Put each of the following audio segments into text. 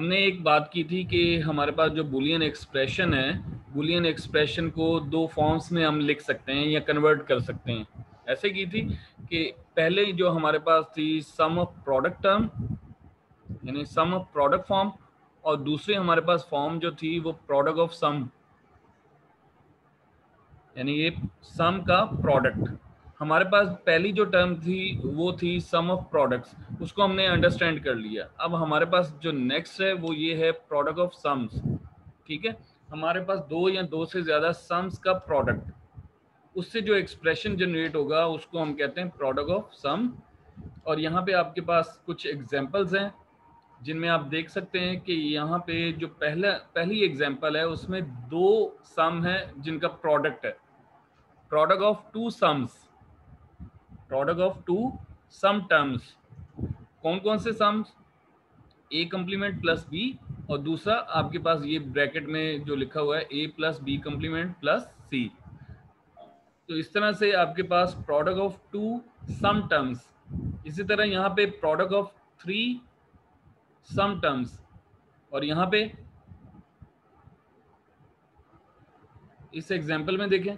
हमने एक बात की थी कि हमारे पास जो बुलियन एक्सप्रेशन है बुलियन एक्सप्रेशन को दो फॉर्म्स में हम लिख सकते हैं या कन्वर्ट कर सकते हैं। ऐसे की थी कि पहले जो हमारे पास थी सम ऑफ़ प्रोडक्ट टर्म यानी सम ऑफ़ प्रोडक्ट फॉर्म और दूसरी हमारे पास फॉर्म जो थी वो प्रोडक्ट ऑफ़ सम यानी ये सम का प्रोडक्ट हमारे पास पहली जो टर्म थी, वो थी सम ऑफ़ प्रोडक्ट्स उसको हमने अंडरस्टैंड कर लिया। अब हमारे पास जो नेक्स्ट है, वो ये है प्रोडक्ट ऑफ़ सम्स ठीक है? हमारे पास दो या दो से ज़्यादा सम्स का प्रोडक्ट उससे जो एक्सप्रेशन जनरेट होगा, उसको हम कहते हैं प्रोडक्ट ऑफ़ सम और यहाँ पे आपके पास कुछ एग्जाम्पल्स हैं, जिनमें आप देख सकते हैं कि यहाँ पे जो पहला, पहली एग्ज़ाम्पल है, उसमें दो सम है जिनका प्रोडक्ट है। Product of two sums product of two sum terms कौन कौन से sums A complement plus B और दूसरा आपके पास ये ब्रैकेट में जो लिखा हुआ है A plus B complement plus C तो इस तरह से आपके पास product of two sum terms इसी तरह यहाँ पे product of three sum terms और यहाँ पे इस एग्ज़ाम्पल में देखें।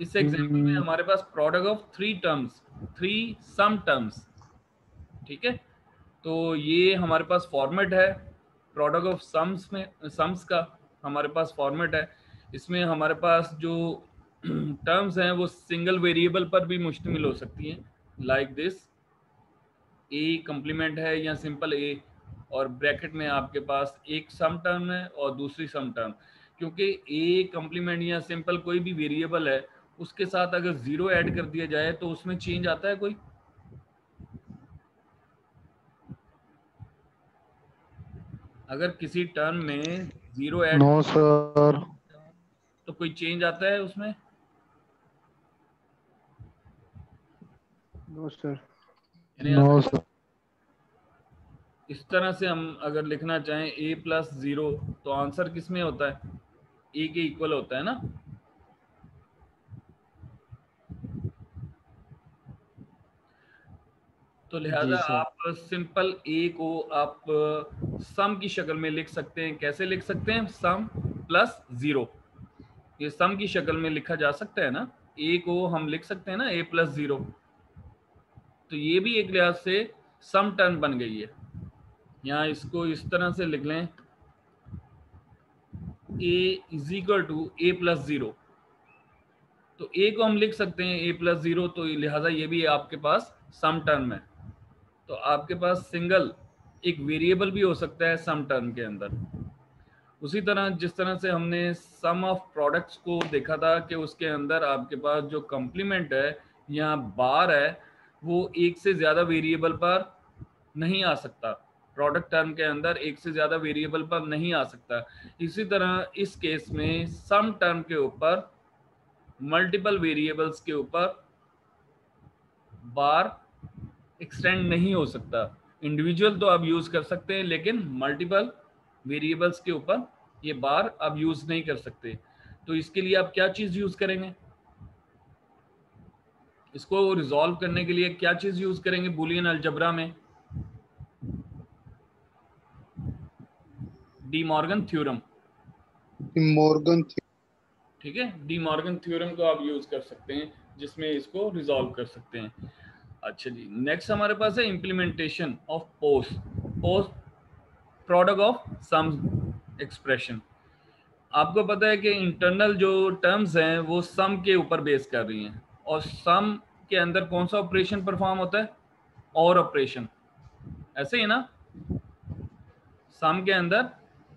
इस एग्ज़ाम्पल में हम्म। हमारे पास product of three terms three sum terms ठीक है? तो ये हमारे पास फॉर्मेट है प्रोडक्ट ऑफ़ सम्स में सम्स का हमारे पास फॉर्मेट है। इसमें हमारे पास जो टर्म्स हैं वो सिंगल वेरिएबल पर भी मुश्तमिल हो सकती हैं। लाइक दिस ए कम्प्लीमेंट है या सिंपल ए और ब्रैकेट में आपके पास एक सम टर्म है और दूसरी सम टर्म क्योंकि ए कम्प्लीमेंट या सिंपल कोई भी वेरिएबल है उसके साथ अगर ज़ीरो ऐड कर दिया जाए तो उसमें चेंज आता है कोई? अगर किसी टर्म में ज़ीरो ऐड नो सर तो कोई चेंज आता है उसमें? नो सर नो सर इस तरह से हम अगर लिखना चाहें ए प्लस ज़ीरो तो आंसर किसमें होता है? ए के इक्वल होता है ना? तो लिहाजा आप सिंपल ए को आप सम की शक्ल में लिख सकते हैं। कैसे लिख सकते हैं? Sum plus zero. ये सम की शक्ल में लिखा जा सकता है ना? ए को हम लिख सकते हैं ना? A plus zero. तो ये भी एक लिहाज से सम टर्म बन गई है। यहाँ इसको इस तरह से लिख लें। A is equal to A plus zero. तो ए को हम लिख सकते हैं ए प्लस ज़ीरो। तो लिहाजा ये भी आपके पास सम टर्म है। तो आपके पास सिंगल एक वेरिएबल भी हो सकता है सम टर्म के अंदर। उसी तरह, जिस तरह से हमने सम ऑफ़ प्रोडक्ट्स को देखा था कि उसके अंदर आपके पास जो कंप्लीमेंट है या बार है, वो एक से ज़्यादा वेरिएबल पर नहीं आ सकता। प्रोडक्ट टर्म के अंदर एक से ज़्यादा वेरिएबल पर नहीं आ सकता। इसी तरह, इस केस में सम टर्म के ऊपर मल्टीपल वेरिएबल्स के ऊपर बार एक्सटेंड नहीं हो सकता। इंडिविजुअल तो आप यूज़ कर सकते हैं लेकिन मल्टीपल वेरिएबल्स के ऊपर ये बार आप यूज़ नहीं कर सकते। तो इसके लिए आप क्या चीज़ यूज़ करेंगे? इसको रिजॉल्व करने के लिए क्या चीज़ यूज़ करेंगे बुलियन अलजबरा में? डी मॉर्गन थ्योरम मॉर्गन ठीक है? डी मॉर्गन थ्योरम को आप यूज़ कर सकते हैं जिसमें इसको रिजॉल्व कर सकते हैं। अच्छा जी। नेक्स्ट हमारे पास है implementation of post post product of sum expression आपको पता है कि इंटरनल जो टर्म्स हैं, वो सम के ऊपर बेस कर रही हैं। और सम के अंदर कौन सा ऑपरेशन परफॉर्म होता है? और ऑपरेशन ऐसे ही ना? सम के अंदर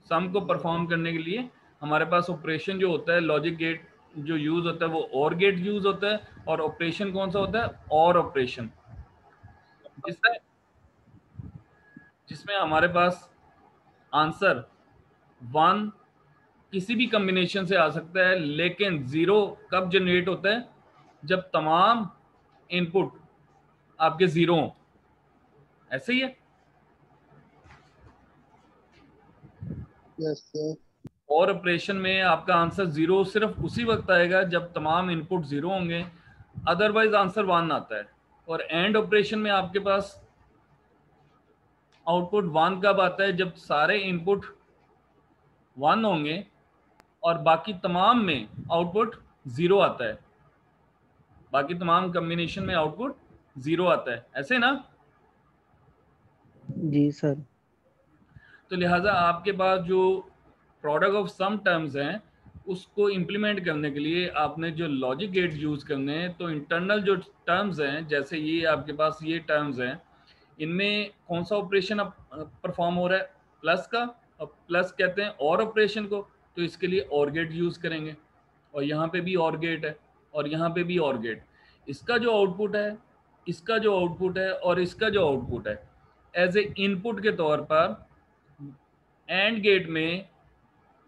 सम को परफॉर्म करने के लिए हमारे पास ऑपरेशन जो होता है लॉजिक गेट जो यूज़ होता है, वो और गेट यूज़ होता है। और ऑपरेशन कौन सा होता है? और ऑपरेशन जिसमें जिसमें हमारे पास आंसर वन किसी भी कम्बिनेशन से आ सकता है लेकिन ज़ीरो कब जनरेट होता है? जब तमाम इनपुट आपके ज़ीरो हो। ऐसे ही है? Yes, और ऑपरेशन में आपका आंसर ज़ीरो सिर्फ़ उसी वक्त आएगा जब तमाम इनपुट ज़ीरो होंगे। अदरवाइज़ आंसर वन आता है। और एंड ऑपरेशन में आपके पास आउटपुट वन कब आता है? जब सारे इनपुट वन होंगे और बाकी तमाम में आउटपुट ज़ीरो आता है। बाकी तमाम कॉम्बिनेशन में आउटपुट ज़ीरो आता है। ऐसे ना? जी सर तो लिहाजा आपके पास जो प्रोडक्ट ऑफ़ सम टर्म्स हैं उसको इम्प्लीमेंट करने के लिए आपने जो लॉजिक गेट यूज़ करने हैं तो इंटरनल जो टर्म्स हैं, जैसे ये आपके पास ये टर्म्स हैं, इनमें कौन सा ऑपरेशन अब परफॉर्म हो रहा है? प्लस का, और प्लस कहते हैं और ऑपरेशन को तो इसके लिए और गेट यूज़ करेंगे। और यहाँ पे भी और गेट है, और यहाँ पे भी और गेट इसका जो आउटपुट है, इसका जो आउटपुट है, और इसका जो आउटपुट है एज ए इनपुट के तौर पर एंड गेट में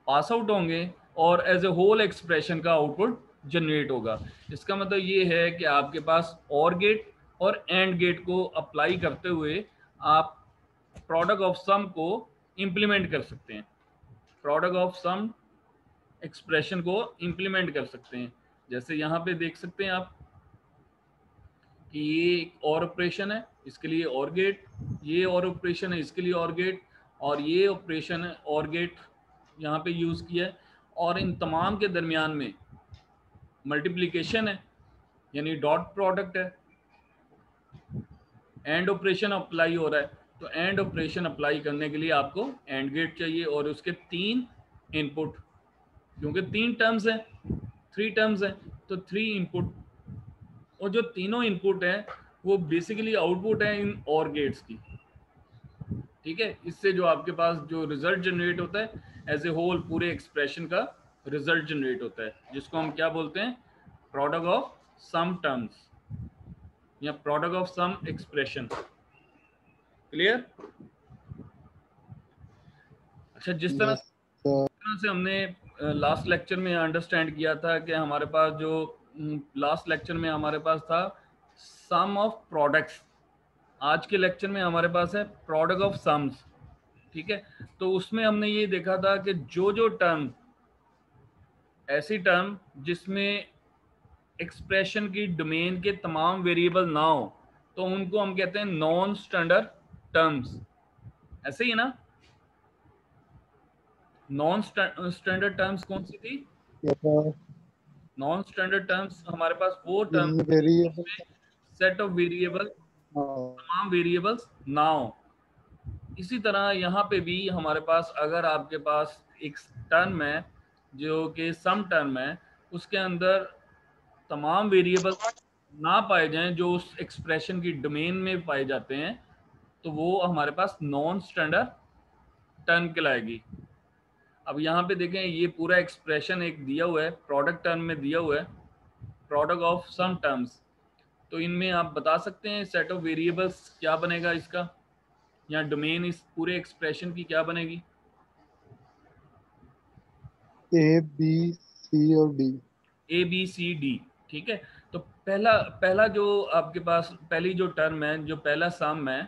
पास आउट होंगे और एज ए होल एक्सप्रेशन का आउटपुट जनरेट होगा। इसका मतलब ये है कि आपके पास और गेट और एंड गेट को अप्लाई करते हुए आप प्रोडक्ट ऑफ़ सम को इम्प्लीमेंट कर सकते हैं। प्रोडक्ट ऑफ़ सम एक्सप्रेशन को इम्प्लीमेंट कर सकते हैं। जैसे यहाँ पे देख सकते हैं आप कि ये एक और ऑपरेशन है, इसके लिए और गेट ये और ऑपरेशन है, इसके लिए और गेट और ये ऑपरेशन है और गेट यहाँ पे यूज़ किया है। और इन तमाम के दरमियान में मल्टीप्लिकेशन है, यानी डॉट प्रोडक्ट है एंड ऑपरेशन अप्लाई हो रहा है तो एंड ऑपरेशन अप्लाई करने के लिए आपको एंड गेट चाहिए और उसके तीन इनपुट क्योंकि तीन टर्म्स हैं थ्री टर्म्स हैं तो थ्री इनपुट और जो तीनों इनपुट हैं, वो बेसिकली आउटपुट है इन और गेट्स की। ठीक है? इससे जो आपके पास जो रिज़ल्ट जनरेट होता है एज ए होल पूरे एक्सप्रेशन का रिज़ल्ट जनरेट होता है जिसको हम क्या बोलते हैं? प्रोडक्ट ऑफ़ सम टर्म्स या product of sum expression clear अच्छा जिस तरह. तरह से हमने लास्ट लेक्चर में अंडरस्टैंड किया था कि हमारे पास जो लास्ट लेक्चर में हमारे पास था सम ऑफ़ प्रोडक्ट्स आज के लेक्चर में हमारे पास है प्रोडक्ट ऑफ़ सम्स ठीक है? तो उसमें हमने ये देखा था कि जो जो टर्म ऐसी टर्म जिसमें एक्सप्रेशन की डोमेन के तमाम वेरिएबल ना हो तो उनको हम कहते हैं नॉन स्टैंडर्ड टर्म्स ऐसे ही ना? नॉन स्टैंडर्ड टर्म्स कौन सी थी? नॉन स्टैंडर्ड टर्म्स हमारे पास वो term In set of variable तमाम वेरिएबल्स ना हो इसी तरह यहाँ पे भी हमारे पास, अगर आपके पास एक टर्म है, जो कि सम टर्म है, उसके अंदर तमाम वेरिएबल ना पाए जाएँ, जो उस एक्सप्रेशन की डोमेन में पाए जाते हैं तो वो हमारे पास नॉन स्टैंडर्ड टर्म कहलाएगी। अब यहाँ पे देखें, ये पूरा एक्सप्रेशन एक दिया हुआ है प्रोडक्ट टर्म में दिया हुआ है प्रोडक्ट ऑफ़ सम टर्म्स तो इनमें आप बता सकते हैं सेट ऑफ़ वेरिएबल्स क्या बनेगा इसका? या डोमेन इस पूरे एक्सप्रेशन की क्या बनेगी? A, B, C और D. A B C D ठीक है? तो पहला पहला जो आपके पास पहली जो टर्म है जो पहला सम है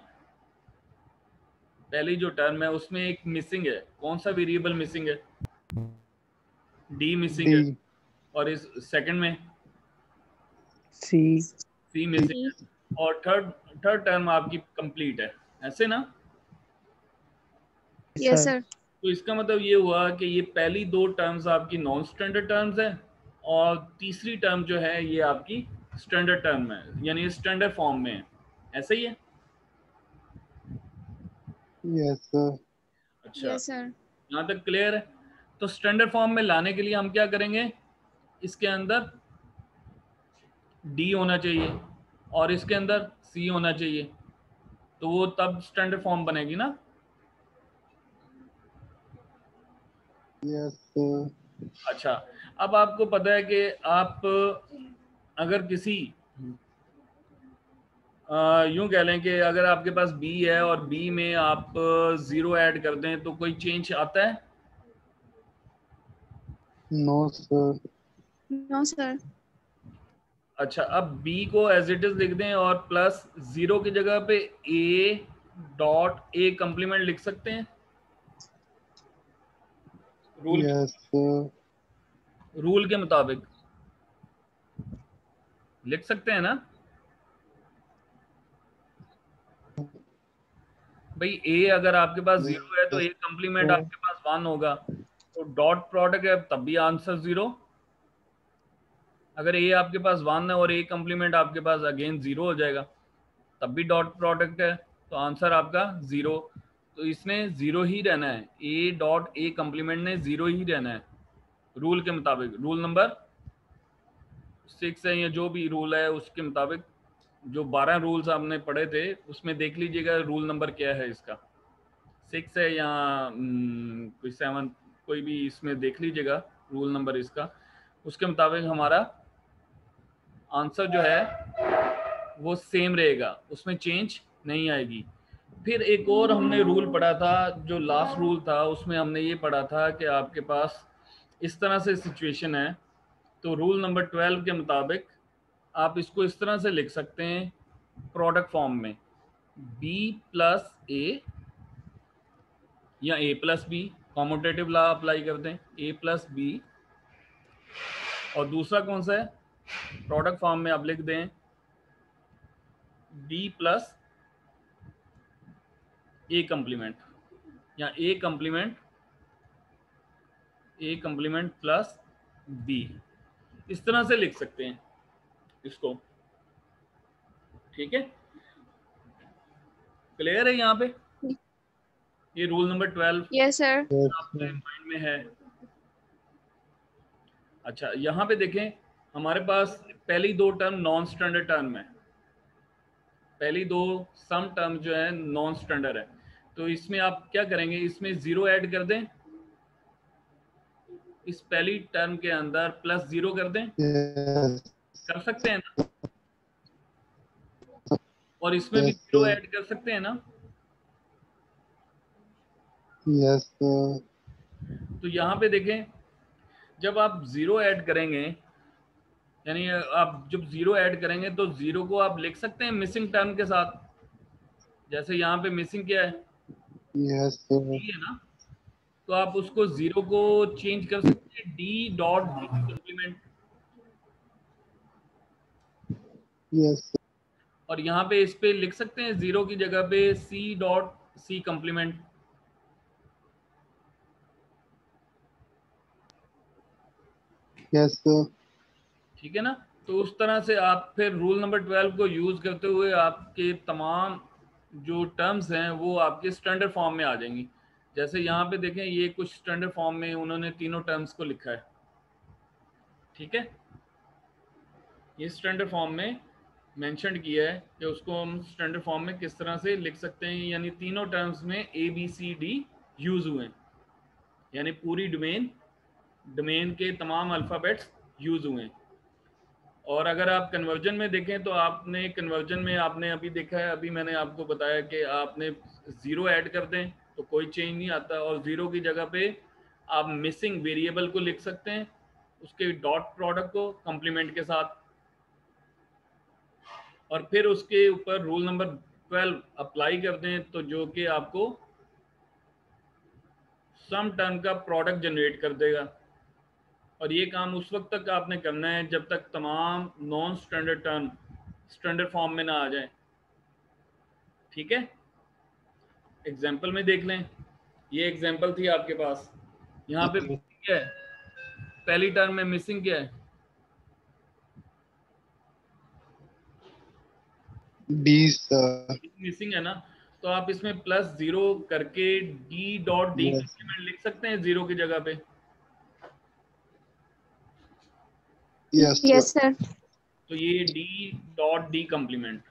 पहली जो टर्म है उसमें एक मिसिंग है। कौन सा वेरिएबल मिसिंग है? डी मिसिंग है। और इस सेकंड में? सी सी मिसिंग है और थर्ड थर्ड टर्म आपकी कंप्लीट है। ऐसे ना? यस सर तो इसका मतलब ये हुआ कि ये पहली दो टर्म्स आपकी नॉन स्टैंडर्ड टर्म्स हैं और तीसरी टर्म जो है ये आपकी स्टैंडर्ड टर्म है यानी स्टैंडर्ड फॉर्म में है। ऐसे ही है? Yes, sir. अच्छा। यस सर यहाँ तक क्लियर है? तो स्टैंडर्ड फॉर्म में लाने के लिए हम क्या करेंगे? इसके अंदर डी होना चाहिए और इसके अंदर सी होना चाहिए तो वो तब स्टैंडर्ड फॉर्म बनेगी ना Yes, sir. अच्छा अब आपको पता है कि आप अगर किसी यूँ कह लें कि अगर आपके पास बी है और बी में आप ज़ीरो ऐड कर दें तो कोई चेंज आता है No, sir. नो सर अच्छा अब बी को एज इट इज़ लिख दें और प्लस ज़ीरो की जगह पे ए डॉट ए कंप्लीमेंट लिख सकते हैं। Rule Yes, sir. रूल के मुताबिक। लिख सकते हैं ना? भाई ए अगर आपके पास ज़ीरो है तो ए कम्प्लीमेंट आपके पास वन होगा। तो डॉट प्रोडक्ट है तब भी आंसर ज़ीरो अगर ए आपके पास वन है और ए कम्प्लीमेंट आपके पास अगेन ज़ीरो हो जाएगा तब भी डॉट प्रोडक्ट है तो आंसर आपका ज़ीरो तो इसने ज़ीरो ही रहना है। ए डॉट ए कम्प्लीमेंट ने ज़ीरो ही रहना है। रूल के मुताबिक। रूल नंबर सिक्स है या जो भी रूल है उसके मुताबिक जो बारह रूल्स आपने पढ़े थे उसमें देख लीजिएगा रूल नंबर क्या है इसका। सिक्स है या हम्म, कोई सेवन कोई भी इसमें देख लीजिएगा रूल नंबर इसका। उसके मुताबिक हमारा आंसर जो है, वो सेम रहेगा। उसमें चेंज नहीं आएगी। फिर एक और हमने रूल पढ़ा था, जो लास्ट रूल था, उसमें हमने ये पढ़ा था कि आपके पास इस तरह से सिचुएशन है। तो रूल नंबर ट्वेल्व के मुताबिक आप इसको इस तरह से लिख सकते हैं प्रोडक्ट फॉर्म में। बी प्लस ए या A plus B commutative law apply कर दें ए प्लस बी और दूसरा कौन सा है? प्रोडक्ट फॉर्म में आप लिख दें बी प्लस ए कंप्लीमेंट या A complement A complement plus B इस तरह से लिख सकते हैं इसको। ठीक है? क्लियर है यहाँ पे? ये rule number twelve Yes, sir. आपके माइंड में है। अच्छा यहाँ पे देखें हमारे पास पहली दो टर्म नॉन स्टैंडर्ड टर्म है। पहली दो सम टर्म जो है नॉन स्टैंडर्ड है। तो इसमें आप क्या करेंगे? इसमें ज़ीरो ऐड कर दें। इस पहली टर्म के अंदर प्लस ज़ीरो कर दें। Yes, कर सकते हैं ना? और इसमें भी ज़ीरो. ऐड कर सकते हैं ना? Yes, तो यहाँ पे देखें जब आप ज़ीरो ऐड करेंगे यानी आप जब ज़ीरो ऐड करेंगे तो ज़ीरो को आप लिख सकते हैं मिसिंग टर्म के साथ। जैसे यहाँ पे मिसिंग क्या है? Yes. है ना? तो आप उसको ज़ीरो को चेंज कर सकते हैं। D dot D complement yes, और यहाँ पे इस पे लिख सकते हैं ज़ीरो की जगह पे C dot C complement yes, sir. ठीक है ना? तो उस तरह से आप फिर रूल नंबर ट्वेल्व को यूज़ करते हुए आपके तमाम जो टर्म्स हैं, वो आपके स्टैंडर्ड फॉर्म में आ जाएँगी। जैसे यहाँ पे देखें, ये कुछ स्टैंडर्ड फॉर्म में उन्होंने तीनों टर्म्स को लिखा है। ठीक है? ये स्टैंडर्ड फॉर्म में मेंशन किया है कि उसको हम स्टैंडर्ड फॉर्म में किस तरह से लिख सकते हैं, यानी तीनों टर्म्स में A B C D use हुए यानी पूरी डोमेन डोमेन के तमाम अल्फ़ाबेट्स यूज़ हुए हैं। और अगर आप कन्वर्जन में देखें तो आपने कन्वर्जन में आपने अभी देखा है, अभी मैंने आपको बताया कि आपने ज़ीरो ऐड कर दें तो कोई चेंज नहीं आता और ज़ीरो की जगह पे आप मिसिंग वेरिएबल को लिख सकते हैं, उसके डॉट प्रोडक्ट को कम्प्लीमेंट के साथ। और फिर उसके ऊपर रूल नंबर ट्वेल्व अप्लाई कर दें तो जो कि आपको सम टर्म का प्रोडक्ट जनरेट कर देगा। और ये काम उस वक्त तक आपने करना है जब तक तमाम non standard term standard form में ना आ जाए। ठीक है? एग्ज़ाम्पल में देख लें। ये एग्ज़ाम्पल थी आपके पास। यहाँ पे क्या है? पहली टर्म में मिसिंग क्या है? मिसिंग है ना? तो आप इसमें प्लस ज़ीरो करके डी डॉट डी लिख सकते हैं ज़ीरो की जगह पे। Yes, sir. Yes, sir. तो ये D dot D complement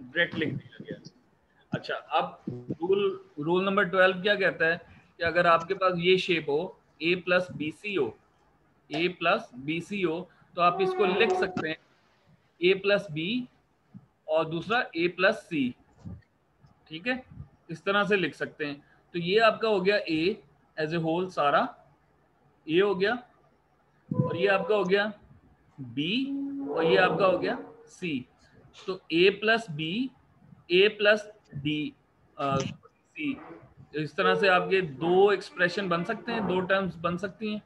direct लिख दिया गया। अच्छा अब रूल रूल नंबर ट्वेल्व क्या कहता है कि अगर आपके पास ये शेप हो ए प्लस बी सी हो ए प्लस बी सी हो तो आप इसको लिख सकते हैं ए प्लस बी और दूसरा ए प्लस सी ठीक है? इस तरह से लिख सकते हैं। तो ये आपका हो गया ए एज ए होल सारा। ए हो गया। और ये आपका हो गया बी और ये आपका हो गया सी। तो A plus B A plus D C इस तरह से आपके दो एक्सप्रेशन बन सकते हैं दो टर्म्स बन सकती हैं।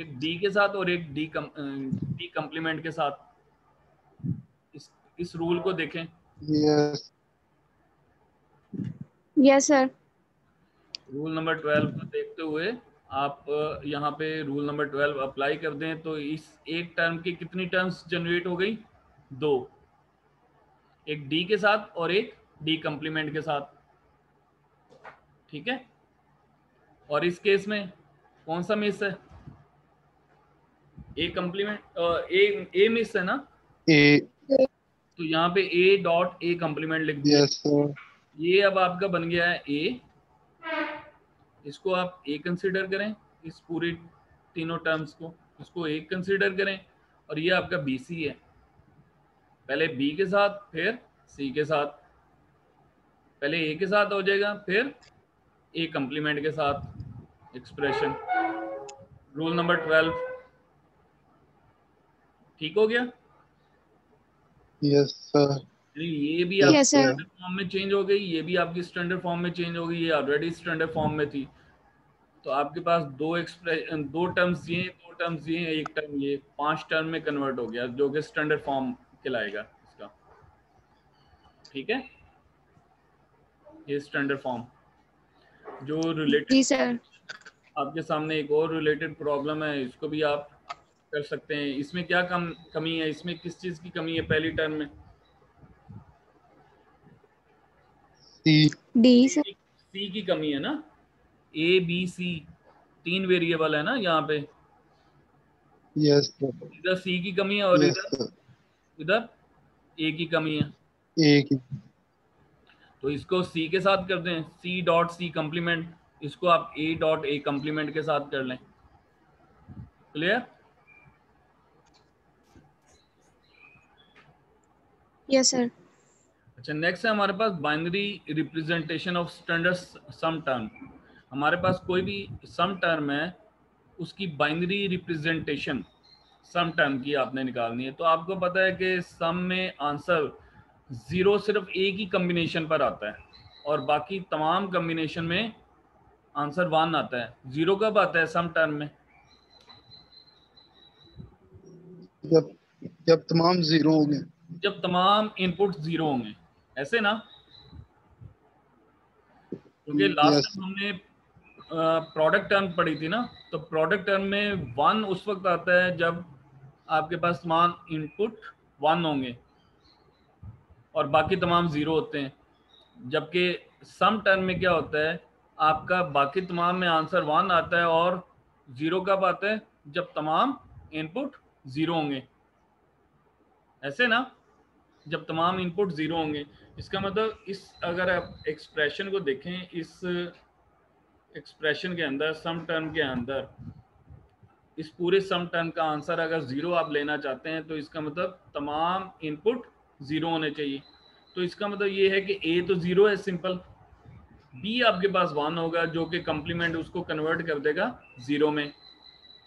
एक डी के साथ और एक डी कम डी कम्प्लीमेंट के साथ। इस इस रूल को देखें। Yes, Yes, sir. Rule number twelve को देखते हुए आप यहाँ पे रूल नंबर ट्वेल्व अप्लाई कर दें तो इस एक टर्म की कितनी टर्म्स जनरेट हो गई? दो। एक डी के साथ और एक डी कंप्लीमेंट के साथ। ठीक है? और इस केस में कौन सा मिस है? ए कंप्लीमेंट ए ए मिस है ना? A. तो यहाँ पे ए डॉट ए कंप्लीमेंट लिख दिया। Yes, sir. ये अब आपका बन गया है ए इसको आप ए कंसिडर करें इस पूरी तीनों टर्म्स को इसको ए कंसिडर करें और ये आपका बी सी है। पहले बी के साथ फिर सी के साथ। पहले ए के साथ हो जाएगा फिर ए कंप्लीमेंट के साथ। एक्सप्रेशन रूल नंबर ट्वेल्व ठीक हो गया? Yes Yes, sir. ये भी आपकी स्टैंडर्ड फॉर्म में चेंज हो गई ये भी आपकी स्टैंडर्ड फॉर्म में चेंज हो गई ये ऑलरेडी स्टैंडर्ड फॉर्म में थी। तो आपके पास दो एक्सप्रेशन दो टर्म्स ये दो टर्म्स ये एक टर्म ये पाँच टर्म में कन्वर्ट हो गया जो कि स्टैंडर्ड फॉर्म कहलाएगा इसका। ठीक है? ये स्टैंडर्ड फॉर्म जो रिलेटेड आपके सामने एक और रिलेटेड प्रॉब्लम है इसको भी आप कर सकते हैं। इसमें क्या कम कमी है? इसमें किस चीज़ की कमी है पहली टर्म में? C. डी सी की कमी है ना? ए बी सी तीन वेरिएबल है ना यहाँ पे? Yes, इधर सी की कमी है और Yes, इधर? इधर ए की कमी है। A. की- तो इसको सी के साथ कर दें। सी डॉट सी कम्प्लीमेंट इसको आप ए डॉट ए कम्प्लीमेंट के साथ कर लें। क्लियर यस सर अच्छा नेक्स्ट है हमारे पास binary representation of standard sum term हमारे पास कोई भी सम टर्म है उसकी बाइनरी रिप्रेजेंटेशन सम टर्म की आपने निकालनी है। तो आपको पता है कि सम में आंसर ज़ीरो सिर्फ़ एक ही कम्बिनेशन पर आता है और बाकी तमाम कम्बिनेशन में आंसर वन आता है। ज़ीरो कब आता है सम टर्म में? जब जब तमाम ज़ीरो होंगे। जब तमाम इनपुट ज़ीरो होंगे। ऐसे ना? क्योंकि लास्ट टाइम हमने प्रोडक्ट टर्म पढ़ी थी ना तो प्रोडक्ट टर्म में वन उस वक्त आता है जब आपके पास तमाम इनपुट वन होंगे और बाकी तमाम ज़ीरो होते हैं। जबकि सम टर्म में क्या होता है आपका बाकी तमाम में आंसर वन आता है और ज़ीरो कब आता है? जब तमाम इनपुट ज़ीरो होंगे। ऐसे ना? जब तमाम इनपुट ज़ीरो होंगे। इसका मतलब इस, अगर आप एक्सप्रेशन को देखें, इस एक्सप्रेशन के अंदर सम टर्म के अंदर, इस पूरे सम टर्म का आंसर अगर ज़ीरो आप लेना चाहते हैं तो इसका मतलब तमाम इनपुट ज़ीरो होने चाहिए। तो इसका मतलब ये है कि ए तो ज़ीरो है सिंपल बी आपके पास वन होगा, जो कि कंप्लीमेंट उसको कन्वर्ट कर देगा ज़ीरो में।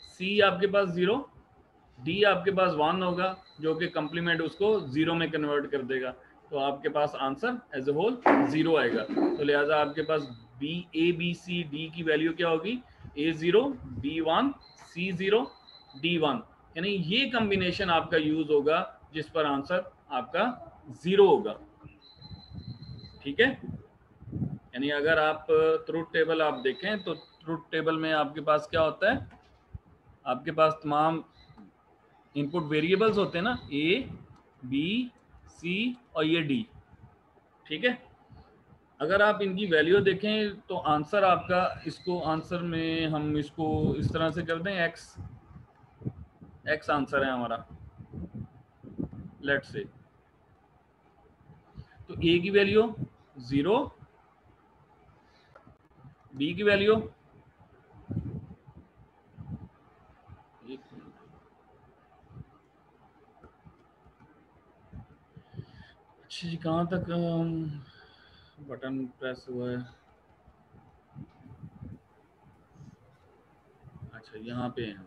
सी आपके पास ज़ीरो डी आपके पास वन होगा, जो कि कंप्लीमेंट उसको ज़ीरो में कन्वर्ट कर देगा। तो आपके पास answer as a whole zero आएगा। तो लिहाजा आपके पास B A B C D की वैल्यू क्या होगी? A zero B one C zero D one यानी ये कम्बिनेशन आपका यूज़ होगा, जिस पर आंसर आपका ज़ीरो होगा। ठीक है? यानी अगर आप ट्रुथ टेबल आप देखें तो ट्रुथ टेबल में आपके पास क्या होता है? आपके पास तमाम इनपुट वेरिएबल्स होते हैं ना ए बी सी और ये डी ठीक है? अगर आप इनकी वैल्यू देखें तो आंसर आपका इसको, आंसर में हम इसको इस तरह से कर दें एक्स एक्स आंसर है हमारा। लेट से तो ए की वैल्यू ज़ीरो बी की वैल्यू अच्छा जी, कहाँ तक बटन प्रेस हुआ है? अच्छा यहाँ पे है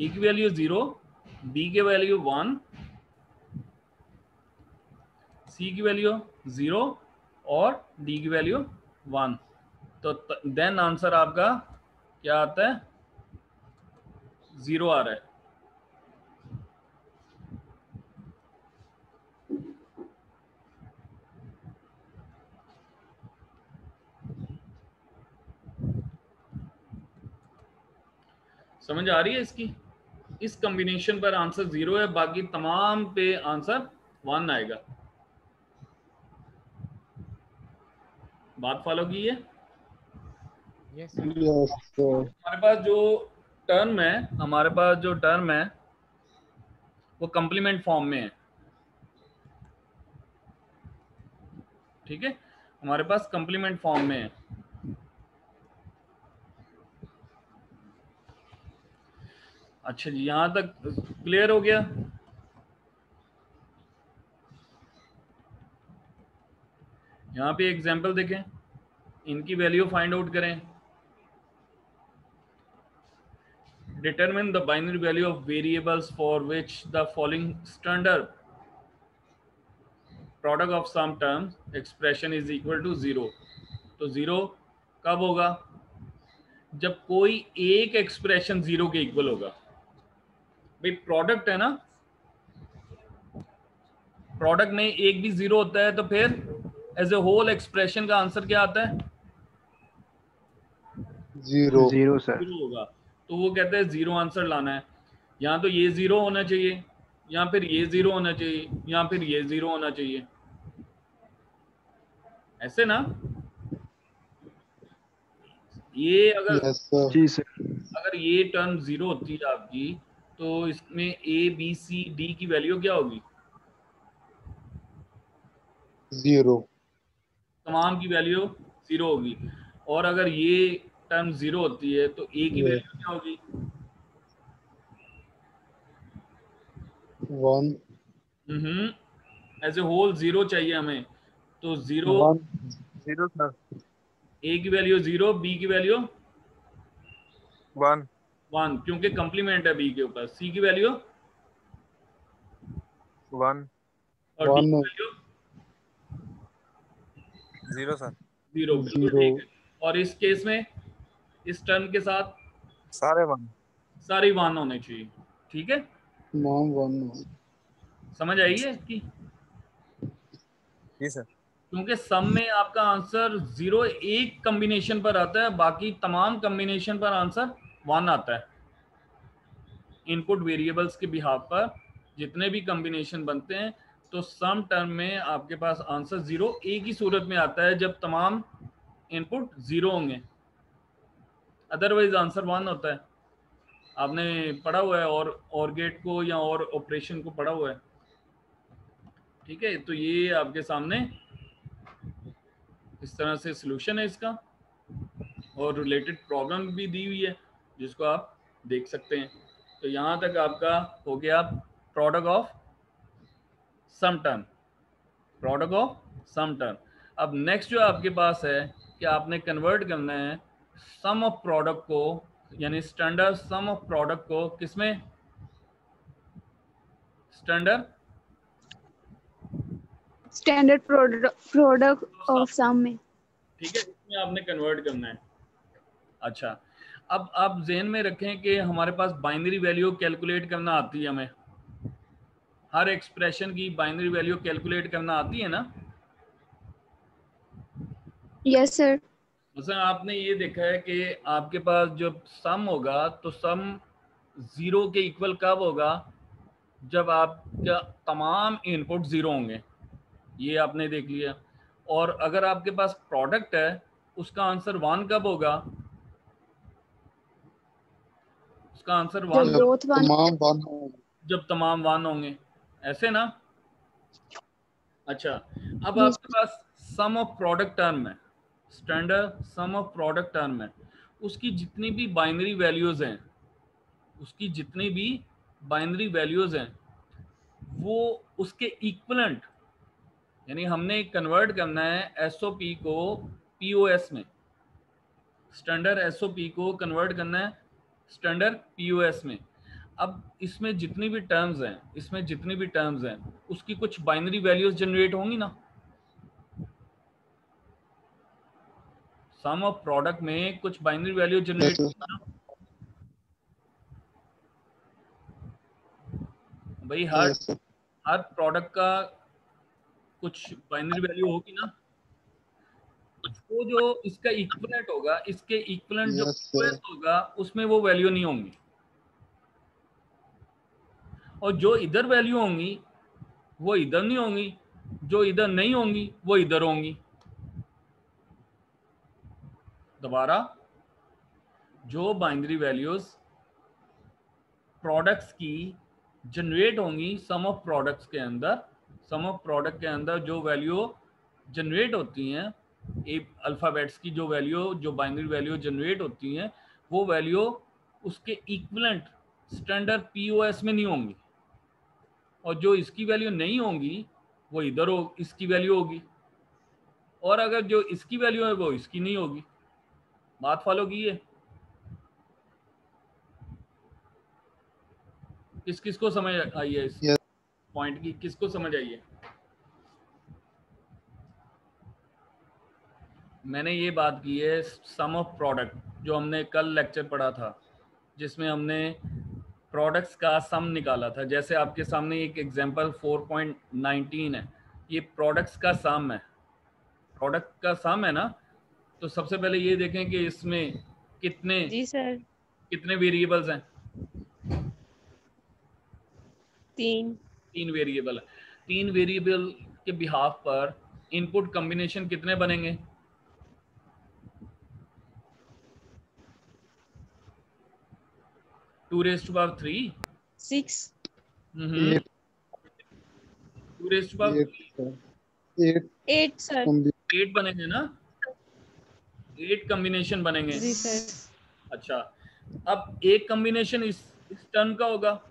ए की वैल्यू ज़ीरो बी के वैल्यू वन सी की वैल्यू ज़ीरो और डी की वैल्यू वन तो देन आंसर आपका क्या आता है? ज़ीरो आ रहा है। समझ आ रही है इसकी? इस कॉम्बिनेशन पर आंसर ज़ीरो है बाकी तमाम पे आंसर वन आएगा। बात फॉलो की है? Yes. हमारे पास जो टर्म है हमारे पास जो टर्म है वो कंप्लीमेंट फॉर्म में है। ठीक है? हमारे पास कंप्लीमेंट फॉर्म में है। अच्छा जी, यहाँ तक क्लियर हो गया? यहाँ पे एग्जांपल देखें। इनकी वैल्यू फाइंड आउट करें। Determine the binary value of variables for which the following standard product of sum term expression is equal to zero तो ज़ीरो कब होगा? जब कोई एक एक्सप्रेशन ज़ीरो के इक्वल होगा। भाई प्रोडक्ट है ना? प्रोडक्ट में एक भी ज़ीरो होता है तो फिर एज ए होल एक्सप्रेशन का आंसर क्या आता है? Zero. ज़ीरो सर ज़ीरो होगा। तो वो कहते हैं ज़ीरो आंसर लाना है। यहाँ तो ये ज़ीरो होना चाहिए या फिर ये ज़ीरो होना चाहिए या फिर ये ज़ीरो होना चाहिए। ऐसे ना? ये अगर yes sir. सर अगर ये टर्म ज़ीरो होती है आपकी तो इसमें ए बी सी डी की वैल्यू क्या होगी? Zero. तमाम की वैल्यू ज़ीरो होगी। और अगर ये टर्म ज़ीरो होती है तो ए की वैल्यू क्या होगी? One hmm. As a whole zero चाहिए हमें। तो ज़ीरो ज़ीरो सर ए की वैल्यू ज़ीरो बी की वैल्यू वन वन क्योंकि कंप्लीमेंट है बी के ऊपर। सी की वैल्यू वन और डी की वैल्यू ज़ीरो सर ज़ीरो बिल्कुल ठीक है। और इस केस में इस टर्म के साथ? सारे वन सारी वन होने चाहिए। ठीक है? mom one समझ आई है इसकी? जी सर क्योंकि सम में आपका आंसर ज़ीरो एक कॉम्बिनेशन पर आता है बाकी तमाम कॉम्बिनेशन पर आंसर वन आता है। इनपुट वेरिएबल्स के बिहाफ पर जितने भी कॉम्बिनेशन बनते हैं तो सम टर्म में आपके पास आंसर ज़ीरो एक ही सूरत में आता है जब तमाम इनपुट ज़ीरो होंगे। अदरवाइज़ आंसर वन होता है। आपने पढ़ा हुआ है और और गेट को या और ऑपरेशन को पढ़ा हुआ है। ठीक है तो ये आपके सामने इस तरह से सलूशन है इसका। और रिलेटेड प्रॉब्लम भी दी हुई है। जिसको आप देख सकते हैं। तो यहाँ तक आपका हो गया product of sum term product of sum term अब नेक्स्ट जो आपके पास है कि आपने कन्वर्ट करना है सम ऑफ़ प्रोडक्ट को यानी स्टैंडर्ड सम ऑफ़ प्रोडक्ट को किसमें? Standard standard product of sum में। ठीक है इसमें आपने कन्वर्ट करना है। अच्छा अब आप जेन में रखें कि हमारे पास बाइनरी वैल्यू कैलकुलेट करना आती है हमें। हर एक्सप्रेशन की बाइनरी वैल्यू कैलकुलेट करना आती है ना? यस सर मतलब आपने ये देखा है कि आपके पास जब सम होगा तो सम ज़ीरो के इक्वल कब होगा? जब आपका तमाम इनपुट ज़ीरो होंगे। ये आपने देख लिया। और अगर आपके पास प्रोडक्ट है उसका आंसर वन कब होगा? उसका आंसर वन जब ग्रोथ वन तमाम जब तमाम वन होंगे। ऐसे ना? अच्छा अब आपके पास सम ऑफ़ प्रोडक्ट टर्म है। Standard sum of product term है। उसकी जितनी भी बाइनरी वैल्यूज़ हैं उसकी जितनी भी बाइनरी वैल्यूज़ हैं वो उसके इक्वलेंट यानी हमने कन्वर्ट करना है एसओपी को पीओएस में। स्टैंडर्ड एसओपी को कन्वर्ट करना है स्टैंडर्ड पीओएस में। अब इसमें जितनी भी टर्म्स हैं इसमें जितनी भी टर्म्स हैं उसकी कुछ बाइनरी वैल्यूज़ जनरेट होंगी ना। सम ऑफ़ प्रोडक्ट में कुछ बाइनरी वैल्यू जनरेट होगी ना। भाई हर हर प्रोडक्ट का कुछ बाइनरी वैल्यू होगी ना। वो जो इसका इक्वलेंट होगा इसके इक्वलेंट जो Yes, sir. होगा उसमें वो वैल्यू नहीं होंगी। और जो इधर वैल्यू होंगी वो इधर नहीं होंगी। जो इधर नहीं होंगी वो इधर होंगी। दोबारा जो बाइनरी वैल्यूज़ प्रोडक्ट्स की जनरेट होंगी सम ऑफ़ प्रोडक्ट्स के अंदर सम ऑफ़ प्रोडक्ट के अंदर जो वैल्यू जनरेट होती हैं अल्फ़ाबेट्स की जो वैल्यू जो बाइनरी वैल्यू जनरेट होती हैं वो वैल्यू उसके इक्वलेंट स्टैंडर्ड पीओएस में नहीं होंगी। और जो इसकी वैल्यू नहीं होंगी वो इधर हो इसकी वैल्यू होगी। और अगर जो इसकी वैल्यू है वो इसकी नहीं होगी। बात फॉलो की है? किस किस को समझ आई है इस Yes. पॉइंट की? किसको समझ आई है? मैंने ये बात की है सम ऑफ़ प्रोडक्ट जो हमने कल लेक्चर पढ़ा था जिसमें हमने प्रोडक्ट्स का सम निकाला था। जैसे आपके सामने एक एग्जांपल 4.19 है ये प्रोडक्ट्स का सम है। प्रोडक्ट का सम है ना? तो सबसे पहले ये देखें कि इसमें कितने जी सर कितने वेरिएबल्स हैं? तीन। तीन वेरिएबल है। तीन वेरिएबल के बिहाफ पर इनपुट कॉम्बिनेशन कितने बनेंगे? Two raise to power three? Six. Eight. Two raise to power eight eight eight. Sir. combi- eight बनेंगे ना? एट कॉम्बिनेशन बनेंगे। जी सर। अच्छा। अब एक कॉम्बिनेशन इस इस टर्म का होगा।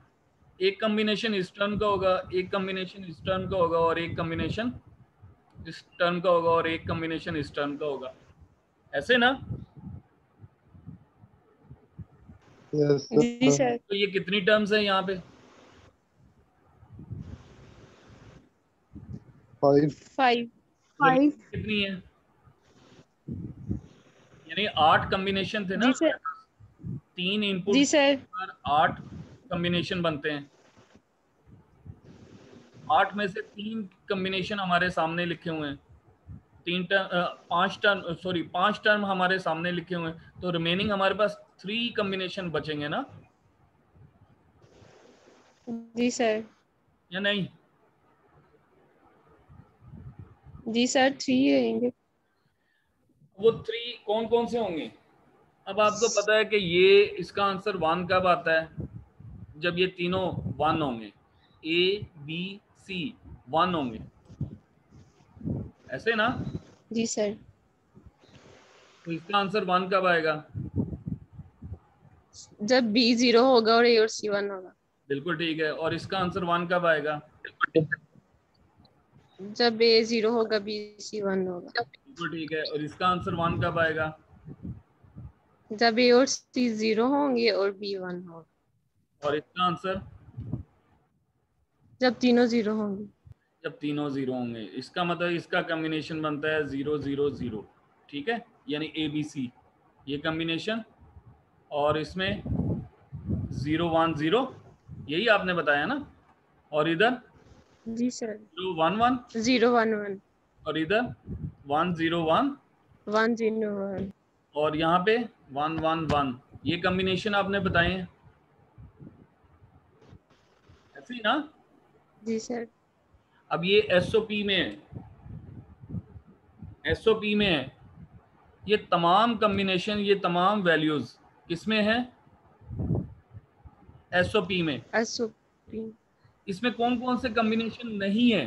एक कॉम्बिनेशन इस टर्म का होगा एक कॉम्बिनेशन इस टर्म का होगा और एक कॉम्बिनेशन इस टर्म का होगा और एक कॉम्बिनेशन इस टर्म का होगा। ऐसे ना? Yes जी सर। तो ये कितनी टर्म्स है यहाँ पे? Five. फाइव फाइव कितनी है? यानी आठ कॉम्बिनेशन थे ना? जी सर। तीन इनपुट जी सर। पर आठ कॉम्बिनेशन बनते हैं। आठ में से तीन कॉम्बिनेशन हमारे सामने लिखे हुए हैं। तीन टर्म पाँच टर्म सॉरी पाँच टर्म हमारे सामने लिखे हुए हैं। तो रिमेनिंग हमारे पास थ्री कॉम्बिनेशन बचेंगे ना? जी सर। या नहीं? जी सर थ्री रहेंगे। वो थ्री कौन कौन से होंगे? अब आपको पता है कि ये इसका आंसर वन कब आता है? जब ये तीनों वन होंगे। ए बी सी वन होंगे। ऐसे ना? जी सर। तो इसका आंसर वन कब आएगा? जब बी ज़ीरो होगा और ए और सी वन होगा। बिल्कुल ठीक है और इसका आंसर वन कब आएगा? जब ए ज़ीरो होगा बी सी वन होगा। बिल्कुल ठीक है और इसका आंसर वन कब आएगा? जब ए और सी ज़ीरो होंगे और बी वन होगा। और इसका आंसर जब तीनों ज़ीरो होंगे। जब तीनों ज़ीरो होंगे। इसका मतलब इसका कॉम्बिनेशन बनता है ज़ीरो ज़ीरो ज़ीरो ठीक है? यानी ए बी सी ये कॉम्बिनेशन और इसमें ज़ीरो वन ज़ीरो यही आपने बताया ना? और इधर? जी sir. Zero one one? Zero one one. और इधर? One zero one? One zero one. और यहाँ पे वन वन वन ये कम्बिनेशन आपने बताए हैं। ऐसे ही ना? जी सर। अब ये एसओपी में है। एसओपी में है। ये तमाम कम्बिनेशन ये तमाम वैल्यूज़ किसमें है? एसओपी में। एसओपी इसमें कौन कौन से कॉम्बिनेशन नहीं है?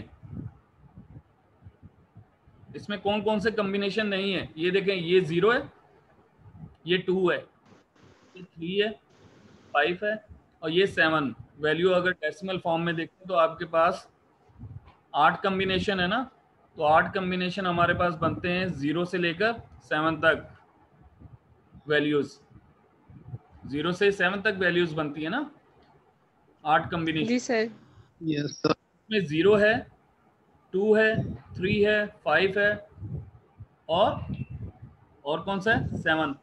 इसमें कौन कौन से कॉम्बिनेशन नहीं है? ये देखें ये ज़ीरो है ये टू है ये थ्री है फाइव है और ये सेवन वैल्यू अगर डेसिमल फॉर्म में देखें तो आपके पास आठ कॉम्बिनेशन है ना? तो आठ कॉम्बिनेशन हमारे पास बनते हैं ज़ीरो से लेकर सेवन तक वैल्यूज़ ज़ीरो से सेवन तक वैल्यूज़ बनती है ना? आठ कॉम्बिनेशन जी सर yes sir. में ज़ीरो है टू है थ्री है फाइव है और और कौन सा है? सेवन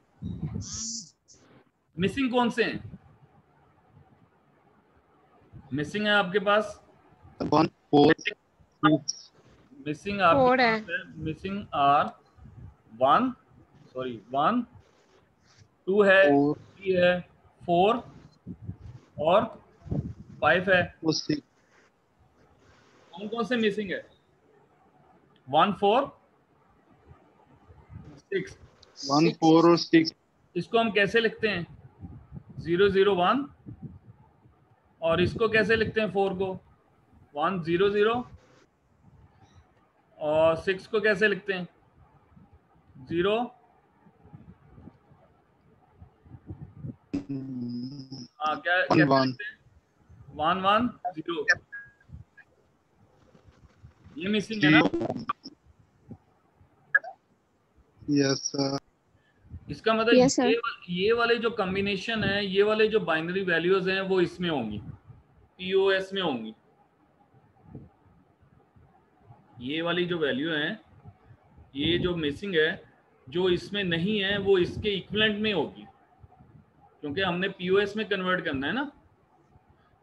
मिसिंग कौन से हैं? मिसिंग है आपके पास? Four six. मिसिंग आपके है। है. Missing are one sorry one two है four. थ्री है फोर और फाइव है। कौन कौन से मिसिंग है? One four six one four और सिक्स इसको हम कैसे लिखते हैं? ज़ीरो ज़ीरो वन और इसको कैसे लिखते हैं फोर को? वन ज़ीरो ज़ीरो और सिक्स को कैसे लिखते हैं? ज़ीरो हाँ क्या one. लिखते हैं? वन वन ज़ीरो ये मिसिंग है ना? यस सर इसका मतलब Yes, sir. ये, ये वाले जो कॉम्बिनेशन है ये वाले जो बाइनरी वैल्यूज़ हैं वो इसमें होंगी। पीओएस में होंगी। ये वाली जो वैल्यू है ये जो मिसिंग है जो इसमें नहीं है वो इसके इक्वलेंट में होगी। क्योंकि हमने पीओएस में कन्वर्ट करना है ना।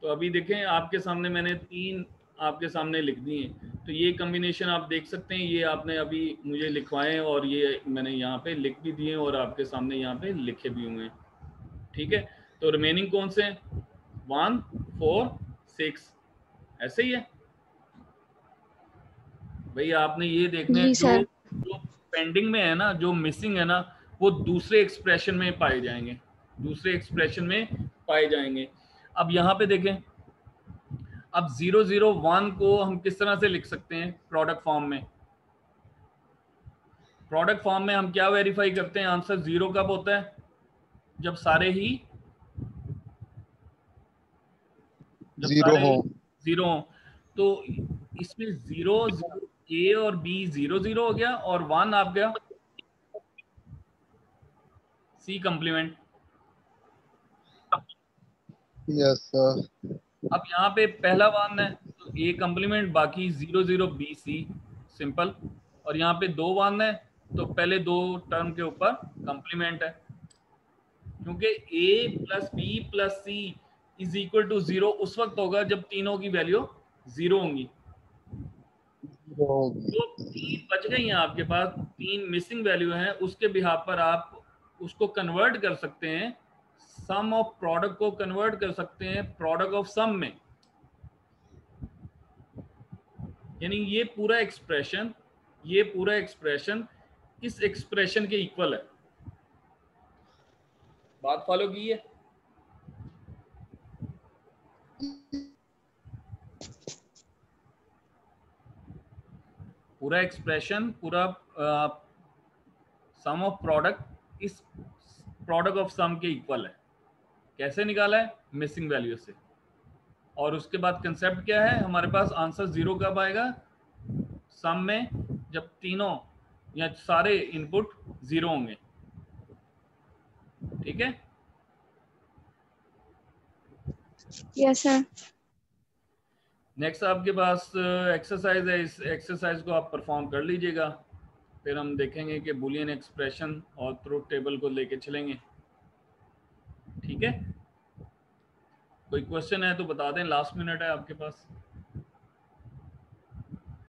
तो अभी देखें आपके सामने मैंने तीन आपके सामने लिख दिए तो ये कॉम्बिनेशन आप देख सकते हैं ये आपने अभी मुझे लिखवाए हैं और ये मैंने यहाँ पे लिख भी दिए और आपके सामने यहाँ पे लिखे भी हुए हैं। ठीक है? तो रिमेनिंग कौन से वन फोर सिक्स ऐसे ही है। भाई आपने ये देखना है जो जो पेंडिंग में है ना जो मिसिंग है ना वो दूसरे एक्सप्रेशन में पाए जाएँगे। दूसरे एक्सप्रेशन में पाए जाएँगे। अब यहाँ पे देखें अब ज़ीरो ज़ीरो वन को हम किस तरह से लिख सकते हैं प्रोडक्ट फॉर्म में? प्रोडक्ट फॉर्म में हम क्या वेरीफाई करते हैं? आंसर ज़ीरो कब होता है? जब सारे ही जब ज़ीरो सारे हो। ज़ीरो हो। तो इसमें ज़ीरो ए और बी ज़ीरो ज़ीरो हो गया और वन आप गया सी कंप्लीमेंट यस सर अब यहाँ पे पहला वन है तो ए कंप्लीमेंट बाकी zero zero B C simple और यहाँ पे दो वन है तो पहले दो टर्म के ऊपर कंप्लीमेंट है. क्योंकि A plus B plus C is equal to zero उस वक्त होगा जब तीनों की वैल्यू ज़ीरो होंगी. तो तीन बच गई हैं आपके पास तीन मिसिंग वैल्यू हैं उसके बिहार पर आप उसको कन्वर्ट कर सकते हैं सम ऑफ़ प्रोडक्ट को कन्वर्ट कर सकते हैं प्रोडक्ट ऑफ़ सम में। यानी ये पूरा एक्सप्रेशन ये पूरा एक्सप्रेशन इस एक्सप्रेशन के इक्वल है। बात फॉलो की है पूरा एक्सप्रेशन पूरा सम ऑफ़ प्रोडक्ट इस प्रोडक्ट ऑफ़ सम के इक्वल है। कैसे निकाला है? मिसिंग वैल्यू से। और उसके बाद कंसेप्ट क्या है? हमारे पास आंसर ज़ीरो कब आएगा? सम में जब तीनों या सारे इनपुट ज़ीरो होंगे। ठीक है? यस सर नेक्स्ट आपके पास एक्सरसाइज है। इस एक्सरसाइज को आप परफॉर्म कर लीजिएगा। फिर हम देखेंगे कि बुलियन एक्सप्रेशन और ट्रूथ टेबल को लेके चलेंगे। ठीक है? कोई क्वेश्चन है तो बता दें लास्ट मिनट है आपके पास।